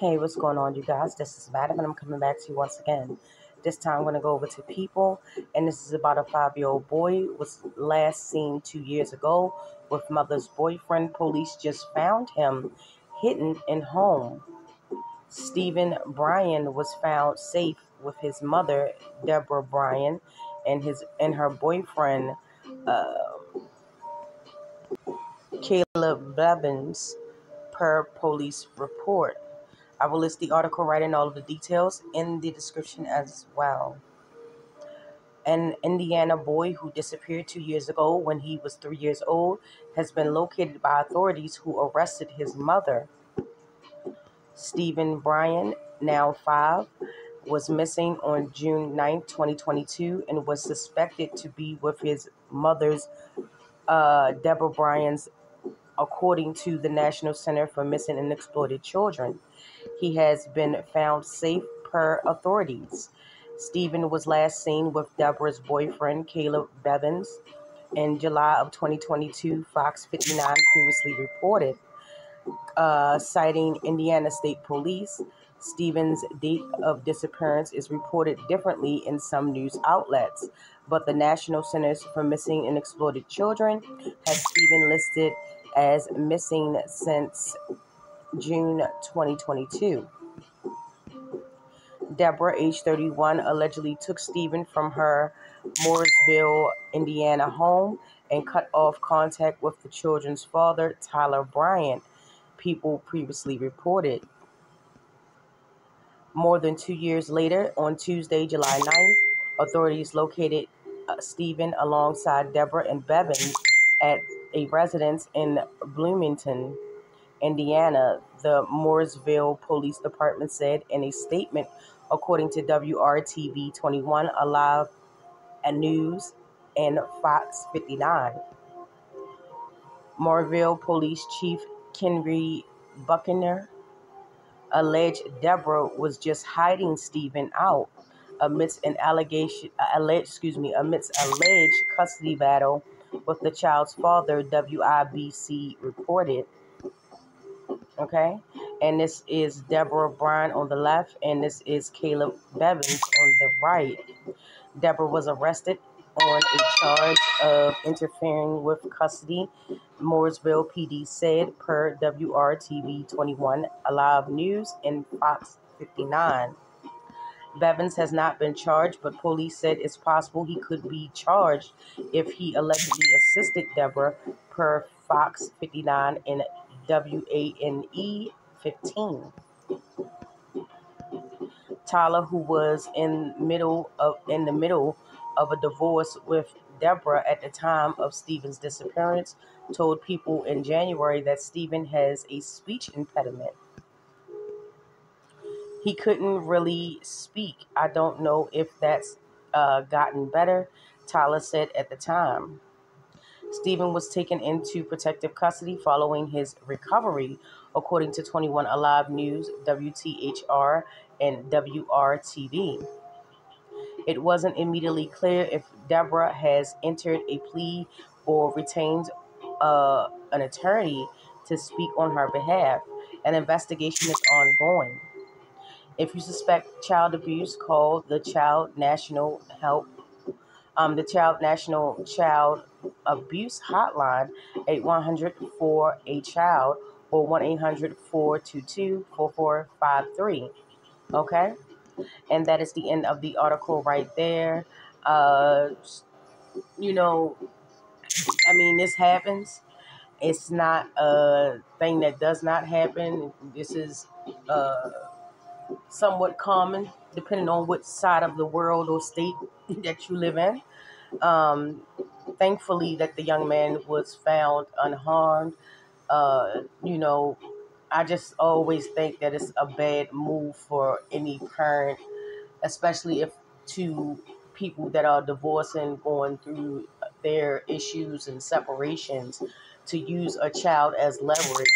Hey, what's going on, you guys? This is Madam, and I'm coming back to you once again. This time, I'm going to go over to people, and this is about a five-year-old boy was last seen two years ago with mother's boyfriend. Police just found him hidden in home. Steven Bryan was found safe with his mother, Deborah Bryan, and his and her boyfriend, uh, Caleb Bevins, per police report. I will list the article right in all of the details in the description as well. An Indiana boy who disappeared two years ago when he was three years old has been located by authorities who arrested his mother. Steven Bryan, now five, was missing on June 9, 2022, and was suspected to be with his mother's, uh, Deborah Bryan's, according to the National Center for Missing and Exploited Children. He has been found safe per authorities. Steven was last seen with Deborah's boyfriend, Caleb Bevins, in July of 2022, Fox 59 previously reported, uh, citing Indiana State Police. Steven's date of disappearance is reported differently in some news outlets, but the National Centers for Missing and Exploited Children has Steven listed as missing since June 2022. Deborah, age 31, allegedly took Steven from her Mooresville, Indiana home and cut off contact with the children's father, Tyler Bryant, people previously reported. More than two years later, on Tuesday, July 9th, authorities located uh, Steven alongside Deborah and Bevins at a residence in Bloomington, Indiana, the Mooresville Police Department said in a statement, according to WRTV 21, Alive and News, and Fox 59. Mooresville Police Chief Kenny Buckner alleged Deborah was just hiding Steven out amidst an allegation, alleged, excuse me, amidst alleged custody battle with the child's father. WIBC reported. Okay. And this is Deborah Bryan on the left, and this is Caleb Bevins on the right. Deborah was arrested on a charge of interfering with custody, Mooresville PD said per WRTV 21 Alive News and Fox 59. Bevins has not been charged, but police said it's possible he could be charged if he allegedly assisted Deborah per Fox 59 and WANE 15. Tyler, who was in middle of in the middle of a divorce with Deborah at the time of Steven's disappearance, told people in January that Steven has a speech impediment. He couldn't really speak. I don't know if that's uh, gotten better, Tyler said at the time. Steven was taken into protective custody following his recovery, according to 21 Alive News, WTHR, and WRTV. It wasn't immediately clear if Deborah has entered a plea or retained uh, an attorney to speak on her behalf. An investigation is ongoing. If you suspect child abuse, call the Child National Help, um, the Child National Child Abuse Hotline, 8100 for a child, or 1 800 422 4453. Okay? And that is the end of the article right there. Uh, you know, I mean, this happens. It's not a thing that does not happen. This is uh, somewhat common, depending on what side of the world or state that you live in. Um, thankfully, that the young man was found unharmed. Uh, you know, I just always think that it's a bad move for any parent, especially if two people that are divorcing, going through their issues and separations, to use a child as leverage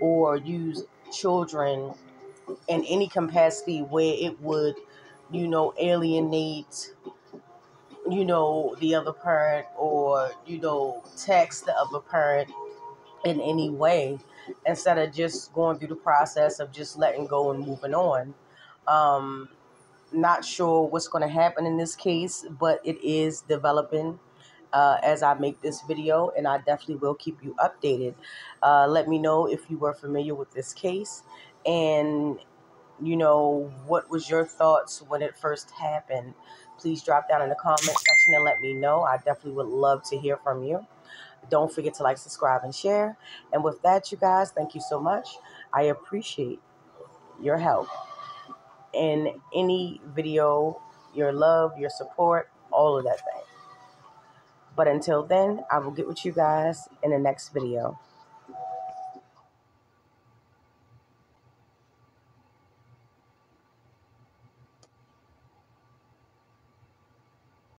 or use children in any capacity where it would, you know, alienate, you know, the other parent or, you know, text the other parent in any way instead of just going through the process of just letting go and moving on. Um, not sure what's going to happen in this case, but it is developing uh, as I make this video, and I definitely will keep you updated. Uh, let me know if you were familiar with this case and you know what was your thoughts when it first happened. Please drop down in the comment section and let me know. I definitely would love to hear from you. Don't forget to like, subscribe, and share. And with that, you guys, thank you so much. I appreciate your help in any video, your love, your support, all of that thing. But until then, I will get with you guys in the next video.